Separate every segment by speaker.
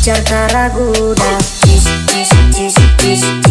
Speaker 1: Jangan ragu dah Cis, cis, cis, cis, cis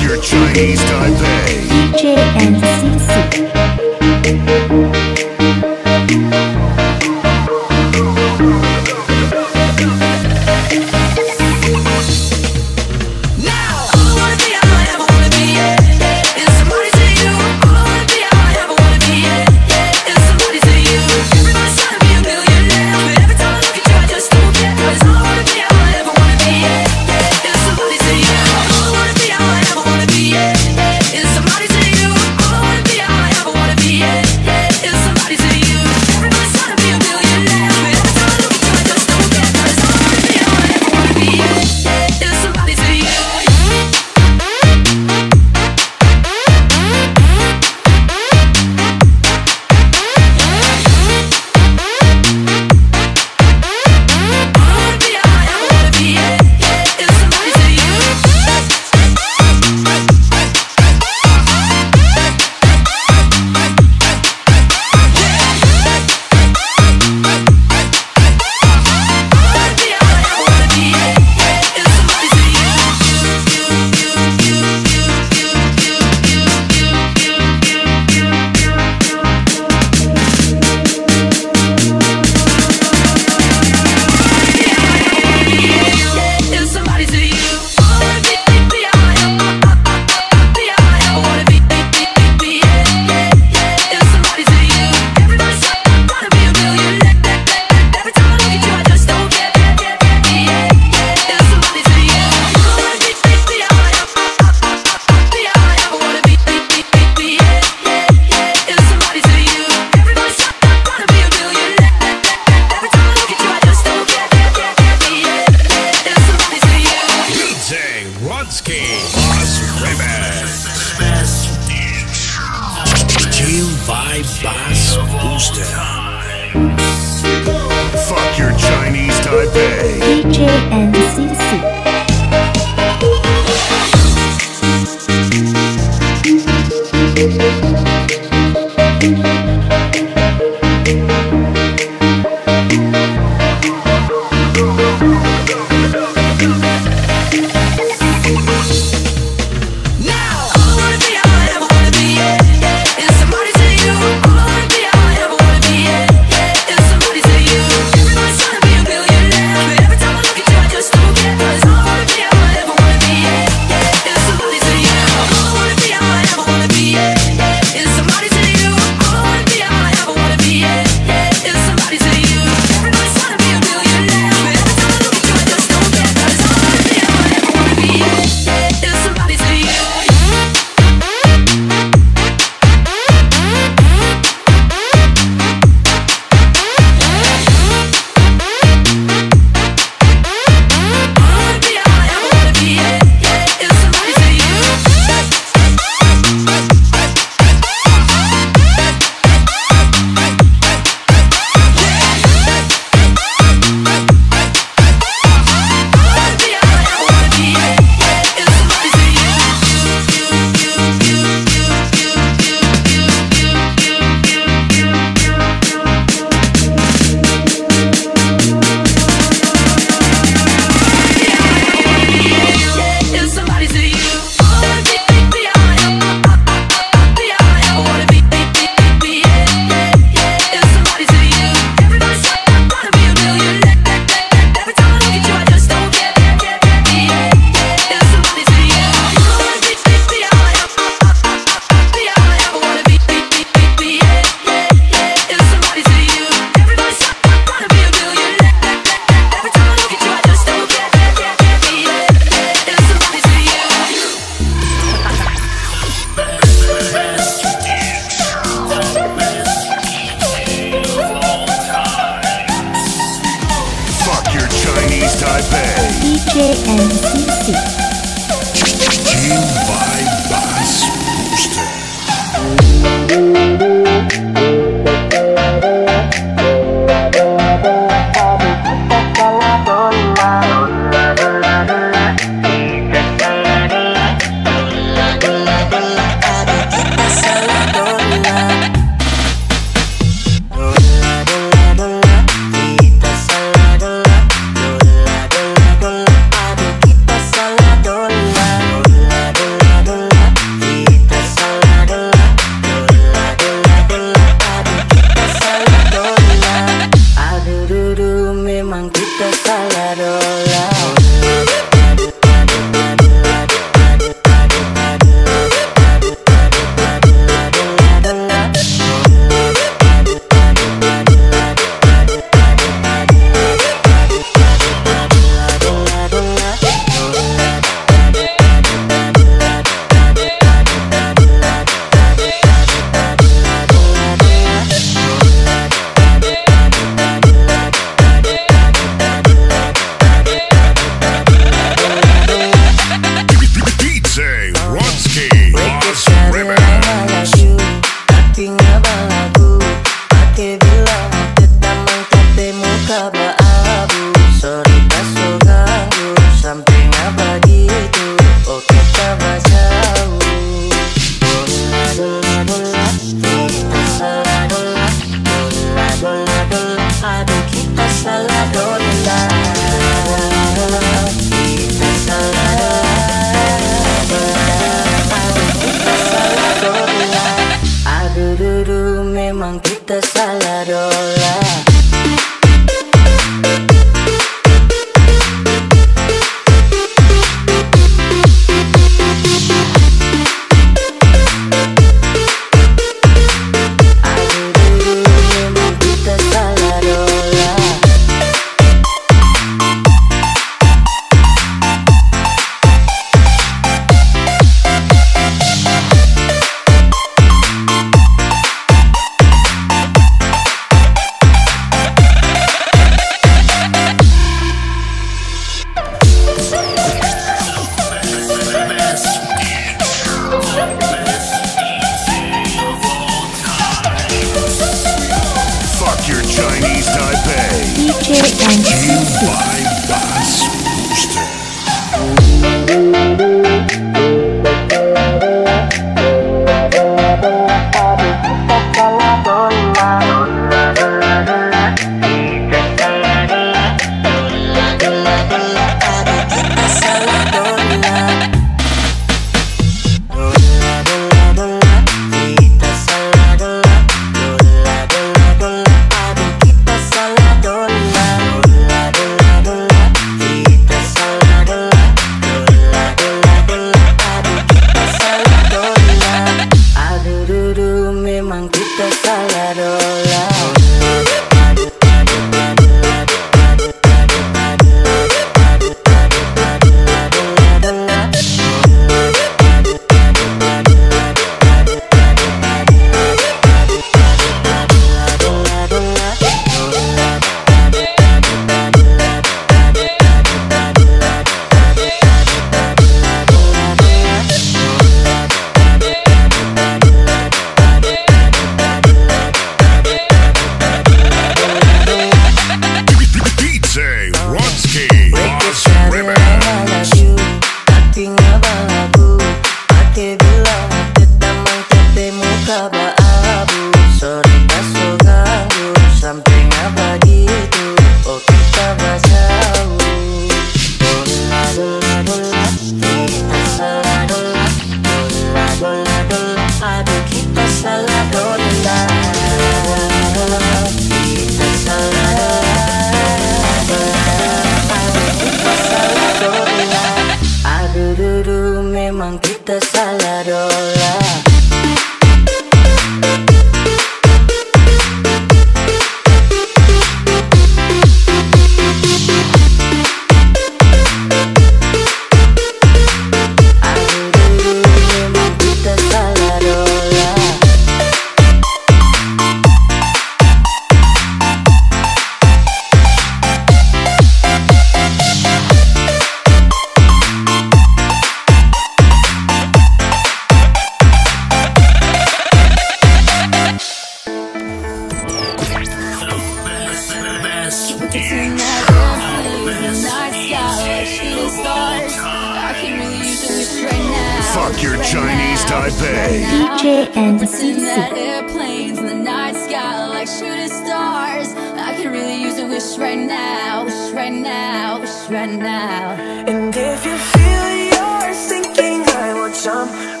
Speaker 2: Fuck your Chinese Taipei.
Speaker 3: DJ
Speaker 4: and
Speaker 3: airplanes in the night sky like shooting stars. I really use a wish right now, wish right now, wish right now.
Speaker 5: And if you feel you're sinking, I will jump.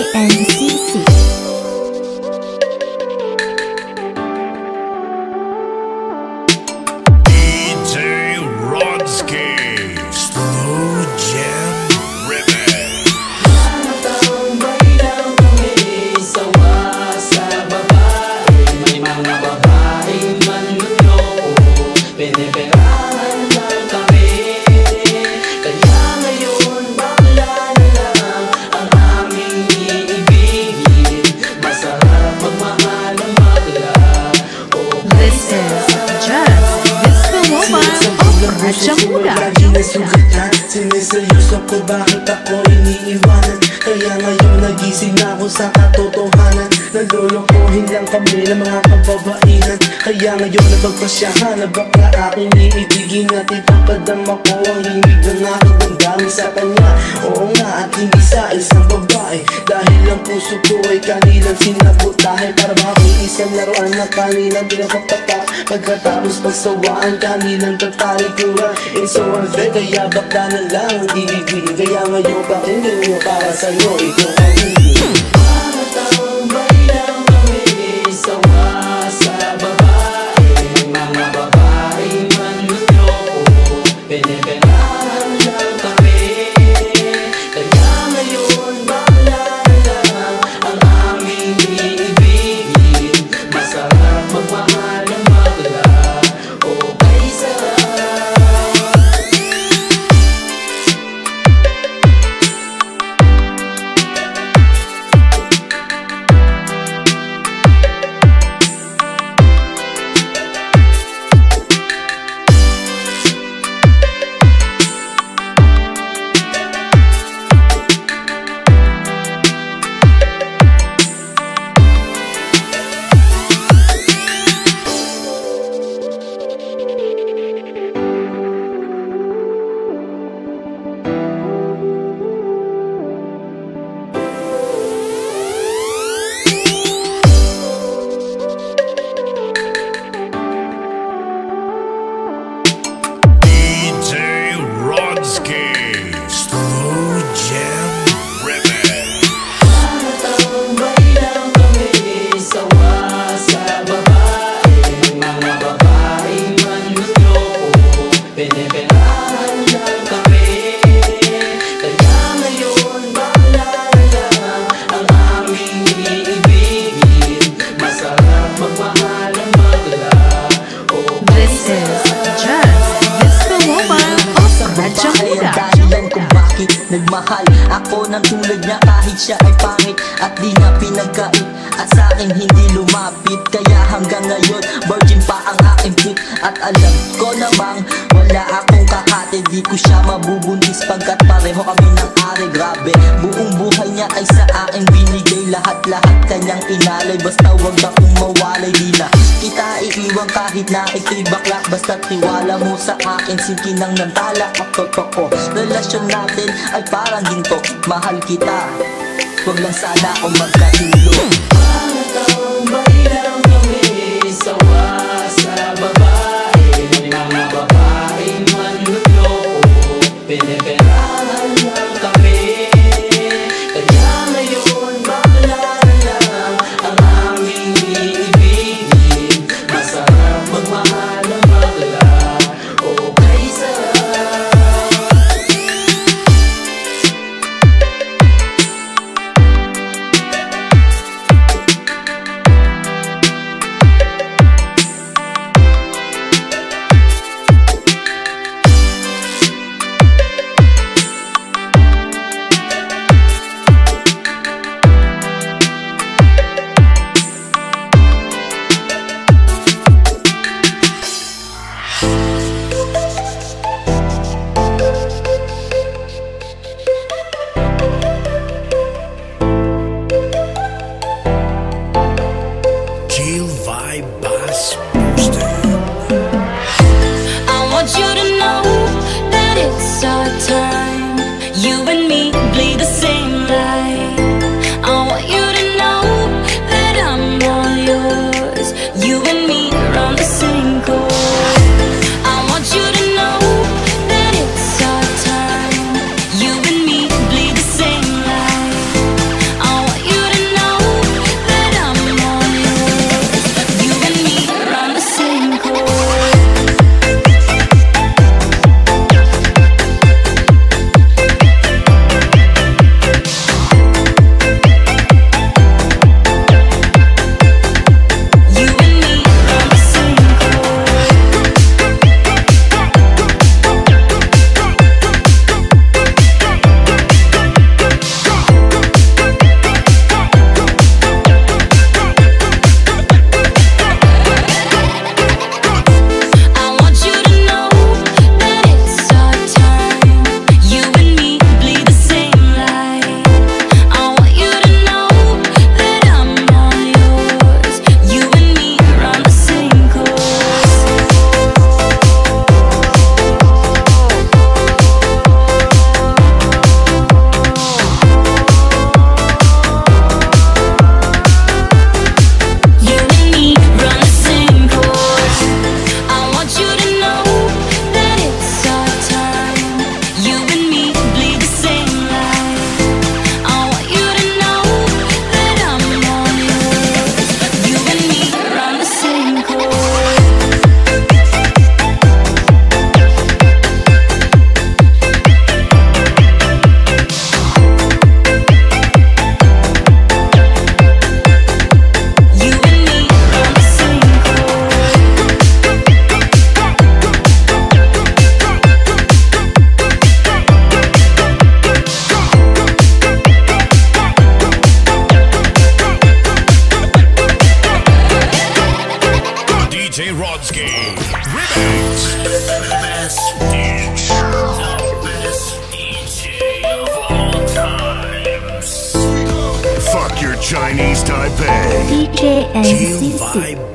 Speaker 5: and
Speaker 6: see na kanilang pinapapata. Pagkatapos pagsawaan kanilang tatalikuran It's so unfair kaya bakla na lang ang ibig Kaya ngayon pa hindi mo para sa'yo? Ikaw ang
Speaker 7: nagkait At sa akin hindi lumapit. Kaya hanggang ngayon virgin pa ang aking feet At alam ko namang wala akong kakate. Di ko siya mabubuntis pagkat pareho kami ng ari. Grabe, buong buhay niya ay sa akin binigay. Lahat-lahat kanyang inalay. Basta wag na akong mawalay. Di na kita iiwan kahit na ito'y bakla. Basta tiwala mo sa akin Sinkinang ng tala at totoo Relasyon natin ay parang ginto. Mahal kita. Huwag lang sana akong magkahilo
Speaker 3: G-Vibe.